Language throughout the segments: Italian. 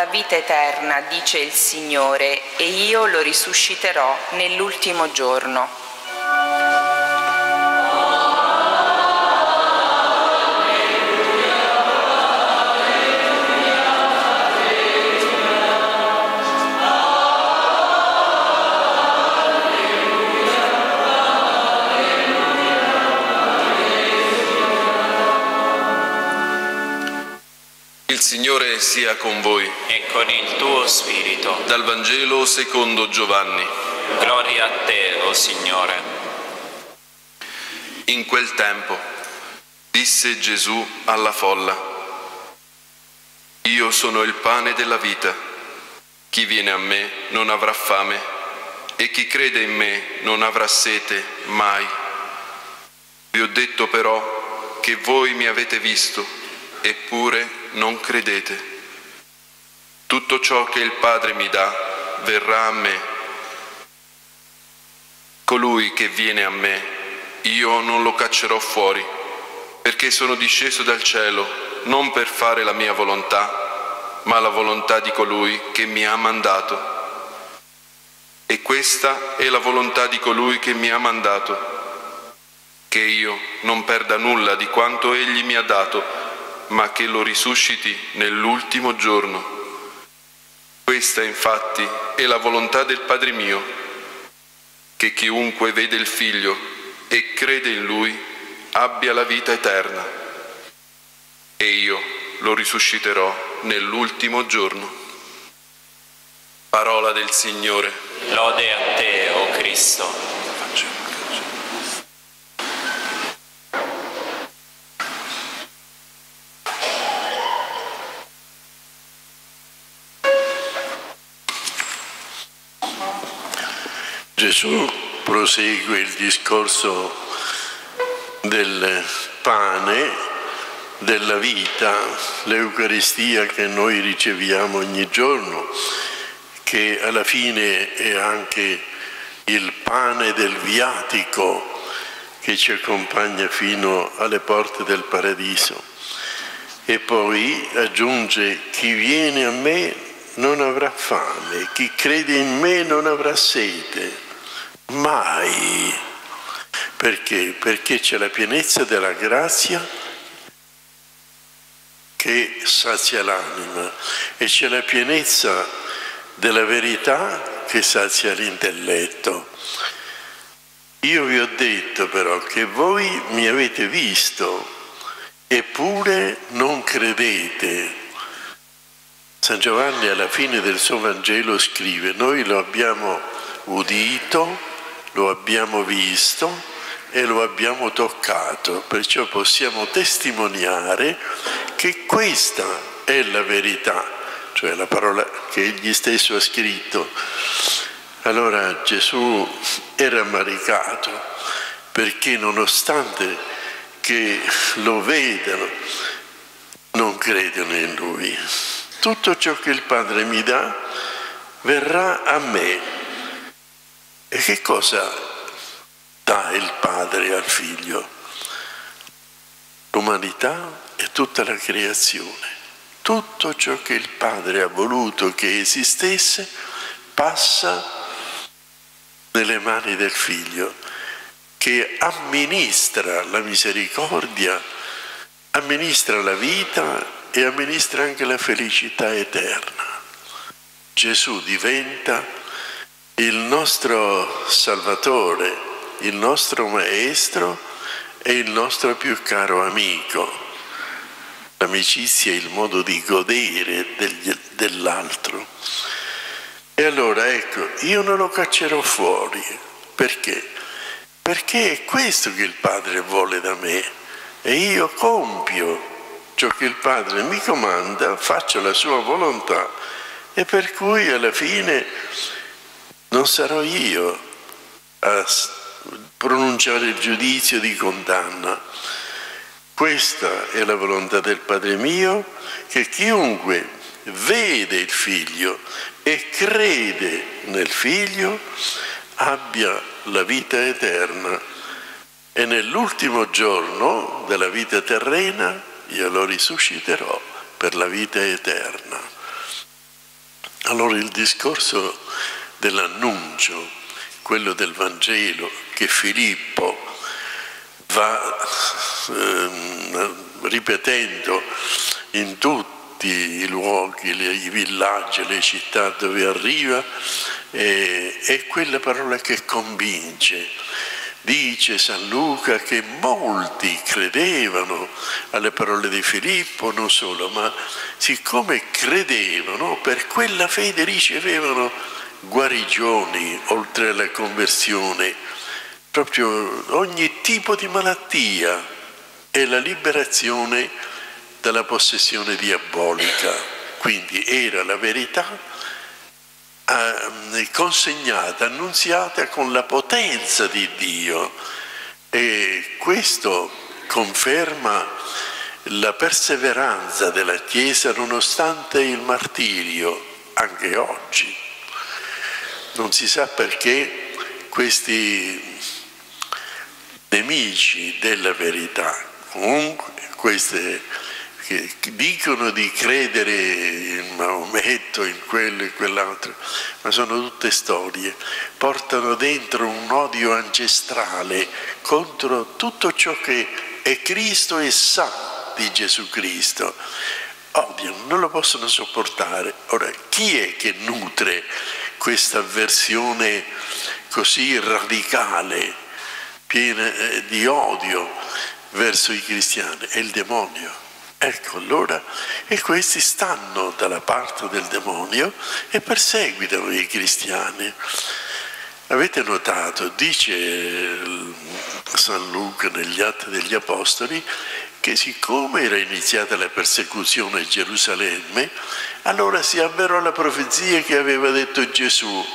alla vita eterna, dice il Signore, e io lo risusciterò nell'ultimo giorno. Signore sia con voi. E con il tuo spirito. Dal Vangelo secondo Giovanni. Gloria a te, o oh Signore. In quel tempo disse Gesù alla folla, Io sono il pane della vita. Chi viene a me non avrà fame e chi crede in me non avrà sete mai. Vi ho detto però che voi mi avete visto, eppure non credete. Tutto ciò che il Padre mi dà verrà a me. Colui che viene a me, io non lo caccerò fuori, perché sono disceso dal cielo non per fare la mia volontà, ma la volontà di colui che mi ha mandato. E questa è la volontà di colui che mi ha mandato, che io non perda nulla di quanto egli mi ha dato, ma che lo risusciti nell'ultimo giorno. Questa infatti è la volontà del Padre mio, che chiunque vede il Figlio e crede in Lui abbia la vita eterna, e io lo risusciterò nell'ultimo giorno. Parola del Signore. Lode a te, o oh Cristo. Gesù prosegue il discorso del pane, della vita, l'Eucaristia che noi riceviamo ogni giorno, che alla fine è anche il pane del viatico che ci accompagna fino alle porte del paradiso. E poi aggiunge chi viene a me non avrà fame, chi crede in me non avrà sete. Mai. Perché? Perché c'è la pienezza della grazia che sazia l'anima e c'è la pienezza della verità che sazia l'intelletto. Io vi ho detto però che voi mi avete visto eppure non credete. San Giovanni alla fine del suo Vangelo scrive, noi lo abbiamo udito, lo abbiamo visto e lo abbiamo toccato, perciò possiamo testimoniare che questa è la verità, cioè la parola che egli stesso ha scritto. Allora Gesù è rammaricato perché nonostante che lo vedano, non credono in lui. Tutto ciò che il Padre mi dà verrà a me e che cosa dà il padre al figlio? L'umanità e tutta la creazione. Tutto ciò che il padre ha voluto che esistesse passa nelle mani del figlio che amministra la misericordia, amministra la vita e amministra anche la felicità eterna. Gesù diventa il nostro Salvatore, il nostro Maestro e il nostro più caro amico. L'amicizia è il modo di godere dell'altro. E allora ecco, io non lo caccerò fuori. Perché? Perché è questo che il Padre vuole da me. E io compio ciò che il Padre mi comanda, faccio la sua volontà. E per cui alla fine non sarò io a pronunciare il giudizio di condanna. Questa è la volontà del Padre mio, che chiunque vede il Figlio e crede nel Figlio abbia la vita eterna e nell'ultimo giorno della vita terrena io lo risusciterò per la vita eterna. Allora il discorso dell'annuncio, quello del Vangelo che Filippo va ehm, ripetendo in tutti i luoghi, i villaggi, le città dove arriva, eh, è quella parola che convince. Dice San Luca che molti credevano alle parole di Filippo, non solo, ma siccome credevano, per quella fede ricevevano guarigioni oltre alla conversione, proprio ogni tipo di malattia e la liberazione dalla possessione diabolica. Quindi era la verità consegnata, annunziata con la potenza di Dio e questo conferma la perseveranza della Chiesa nonostante il martirio, anche oggi. Non si sa perché questi nemici della verità, comunque queste che dicono di credere in Maometto, in quello e quell'altro, ma sono tutte storie, portano dentro un odio ancestrale contro tutto ciò che è Cristo e sa di Gesù Cristo. Odiano, non lo possono sopportare. Ora, chi è che nutre questa avversione così radicale, piena eh, di odio verso i cristiani? È il demonio. Ecco allora, e questi stanno dalla parte del demonio e perseguitano i cristiani. Avete notato, dice San Luca negli Atti degli Apostoli, che siccome era iniziata la persecuzione a Gerusalemme, allora si avverò la profezia che aveva detto Gesù,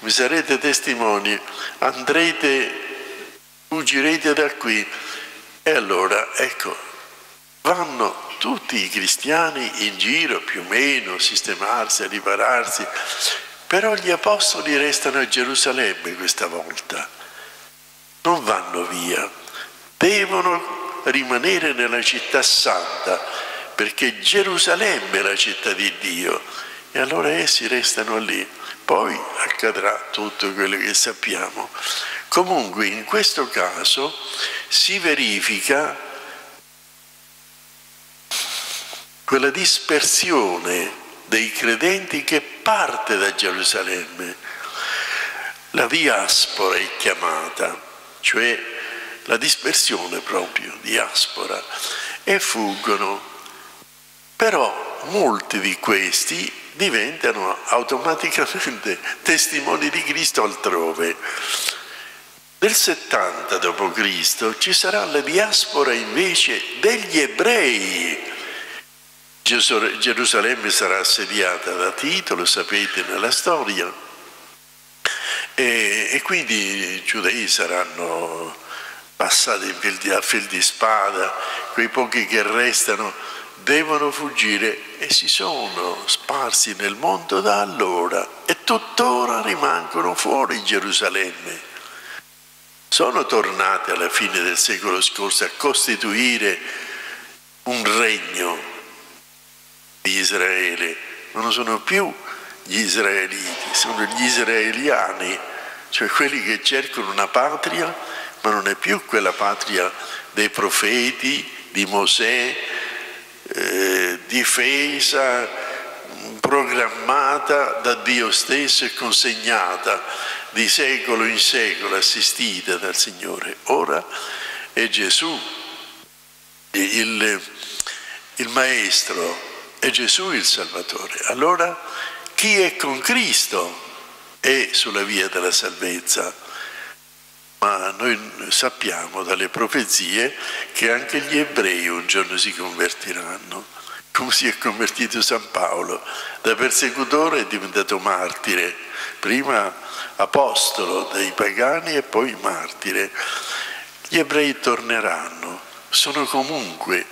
mi sarete testimoni, andrete, fuggirete da qui. E allora, ecco, vanno tutti i cristiani in giro più o meno a sistemarsi, a ripararsi, però gli apostoli restano a Gerusalemme questa volta, non vanno via, devono rimanere nella città santa, perché Gerusalemme è la città di Dio, e allora essi restano lì. Poi accadrà tutto quello che sappiamo. Comunque in questo caso si verifica quella dispersione dei credenti che parte da Gerusalemme. La diaspora è chiamata, cioè la dispersione proprio, diaspora, e fuggono. Però molti di questi diventano automaticamente testimoni di Cristo altrove. Nel 70 d.C. ci sarà la diaspora invece degli ebrei Gerusalemme sarà assediata da Tito, lo sapete nella storia, e, e quindi i giudei saranno passati a fil di spada, quei pochi che restano devono fuggire e si sono sparsi nel mondo da allora e tuttora rimangono fuori Gerusalemme. Sono tornati alla fine del secolo scorso a costituire un regno di Israele, non sono più gli israeliti, sono gli israeliani, cioè quelli che cercano una patria, ma non è più quella patria dei profeti, di Mosè, eh, difesa, programmata da Dio stesso e consegnata di secolo in secolo, assistita dal Signore. Ora è Gesù, il, il Maestro, è Gesù il Salvatore. Allora chi è con Cristo è sulla via della salvezza. Noi sappiamo dalle profezie che anche gli ebrei un giorno si convertiranno, come si è convertito San Paolo. Da persecutore è diventato martire, prima apostolo dei pagani e poi martire. Gli ebrei torneranno, sono comunque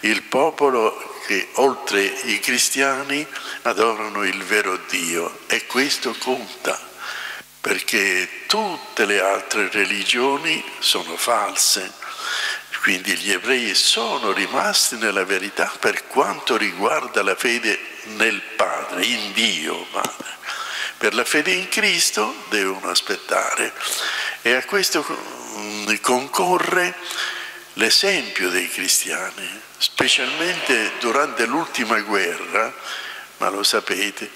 il popolo che oltre i cristiani adorano il vero Dio e questo conta perché tutte le altre religioni sono false. Quindi gli ebrei sono rimasti nella verità per quanto riguarda la fede nel Padre, in Dio Padre. Per la fede in Cristo devono aspettare e a questo mm, concorre l'esempio dei cristiani, specialmente durante l'ultima guerra, ma lo sapete,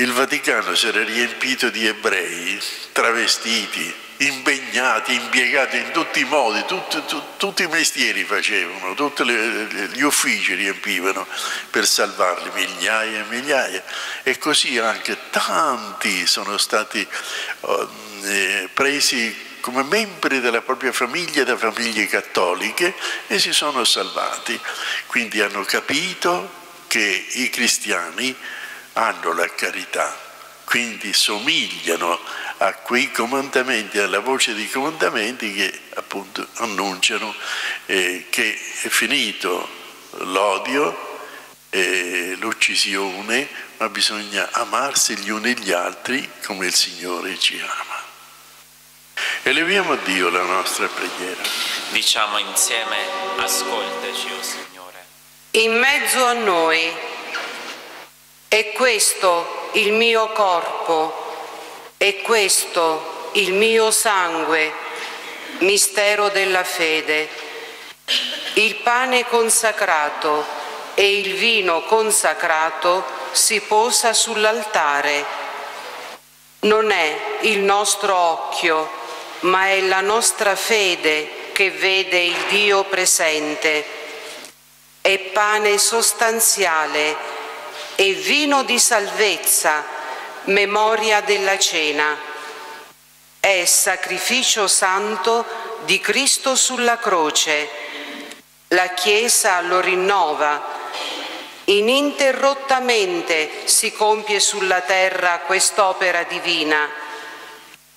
il Vaticano si era riempito di ebrei travestiti, impegnati, impiegati in tutti i modi, tutti, tutti, i mestieri facevano, tutti gli uffici riempivano per salvarli, migliaia e migliaia. E così anche tanti sono stati eh, presi come membri della propria famiglia, da famiglie cattoliche, e si sono salvati. Quindi hanno capito che i cristiani hanno la carità, quindi somigliano a quei comandamenti, alla voce dei comandamenti che appunto annunciano eh, che è finito l'odio, e l'uccisione, ma bisogna amarsi gli uni gli altri come il Signore ci ama. Eleviamo a Dio la nostra preghiera. Diciamo insieme, ascoltaci, o oh Signore. In mezzo a noi è questo il mio corpo, è questo il mio sangue, mistero della fede. Il pane consacrato e il vino consacrato si posa sull'altare. Non è il nostro occhio, ma è la nostra fede che vede il Dio presente. È pane sostanziale e vino di salvezza, memoria della cena. È sacrificio santo di Cristo sulla croce. La Chiesa lo rinnova. Ininterrottamente si compie sulla terra quest'opera divina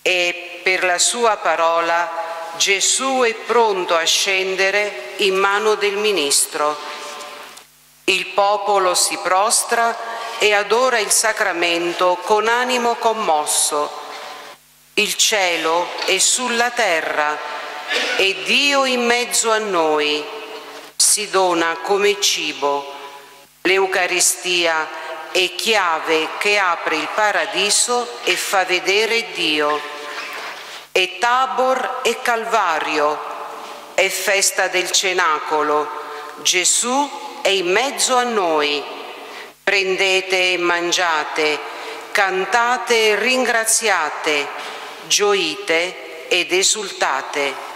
e per la sua parola Gesù è pronto a scendere in mano del Ministro il popolo si prostra e adora il sacramento con animo commosso. Il cielo è sulla terra e Dio in mezzo a noi si dona come cibo. L'Eucaristia è chiave che apre il paradiso e fa vedere Dio. È Tabor e Calvario, è festa del cenacolo. Gesù è in mezzo a noi. Prendete e mangiate, cantate e ringraziate, gioite ed esultate.